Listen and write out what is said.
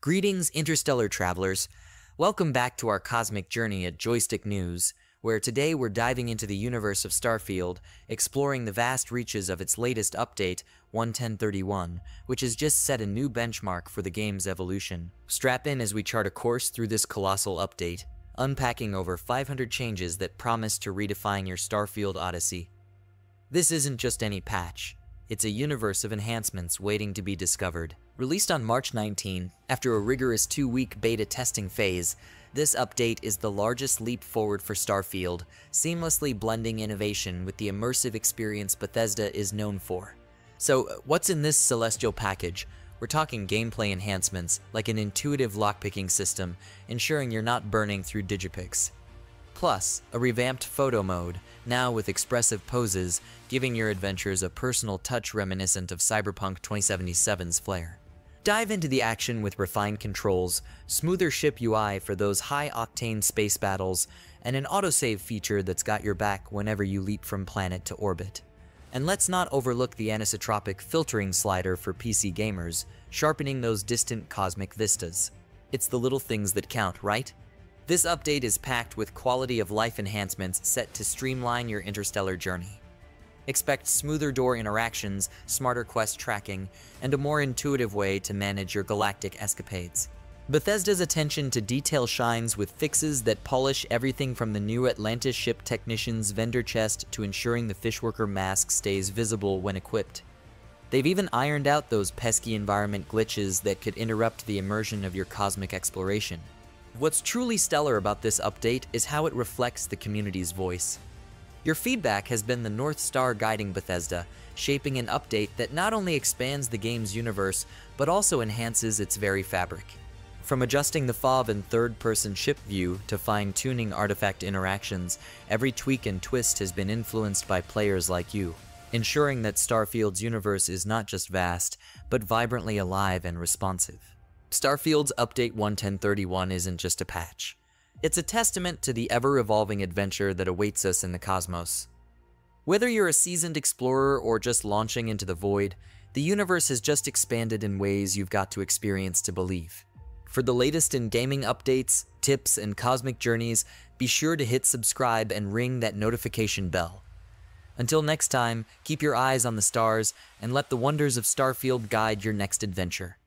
Greetings, interstellar travelers. Welcome back to our cosmic journey at Joystick News, where today we're diving into the universe of Starfield, exploring the vast reaches of its latest update, 11031, which has just set a new benchmark for the game's evolution. Strap in as we chart a course through this colossal update, unpacking over 500 changes that promise to redefine your Starfield Odyssey. This isn't just any patch. It's a universe of enhancements waiting to be discovered. Released on March 19, after a rigorous two-week beta testing phase, this update is the largest leap forward for Starfield, seamlessly blending innovation with the immersive experience Bethesda is known for. So, what's in this celestial package? We're talking gameplay enhancements, like an intuitive lockpicking system, ensuring you're not burning through digipicks. Plus, a revamped photo mode, now with expressive poses, giving your adventures a personal touch reminiscent of Cyberpunk 2077's flair. Dive into the action with refined controls, smoother ship UI for those high-octane space battles, and an autosave feature that's got your back whenever you leap from planet to orbit. And let's not overlook the anisotropic filtering slider for PC gamers, sharpening those distant cosmic vistas. It's the little things that count, right? This update is packed with quality of life enhancements set to streamline your interstellar journey. Expect smoother door interactions, smarter quest tracking, and a more intuitive way to manage your galactic escapades. Bethesda's attention to detail shines with fixes that polish everything from the new Atlantis ship technician's vendor chest to ensuring the fishworker mask stays visible when equipped. They've even ironed out those pesky environment glitches that could interrupt the immersion of your cosmic exploration. What's truly stellar about this update is how it reflects the community's voice. Your feedback has been the North Star guiding Bethesda, shaping an update that not only expands the game's universe, but also enhances its very fabric. From adjusting the FOV and third-person ship view to fine-tuning artifact interactions, every tweak and twist has been influenced by players like you, ensuring that Starfield's universe is not just vast, but vibrantly alive and responsive. Starfield's Update 11031 isn't just a patch. It's a testament to the ever-evolving adventure that awaits us in the cosmos. Whether you're a seasoned explorer or just launching into the void, the universe has just expanded in ways you've got to experience to believe. For the latest in gaming updates, tips, and cosmic journeys, be sure to hit subscribe and ring that notification bell. Until next time, keep your eyes on the stars and let the wonders of Starfield guide your next adventure.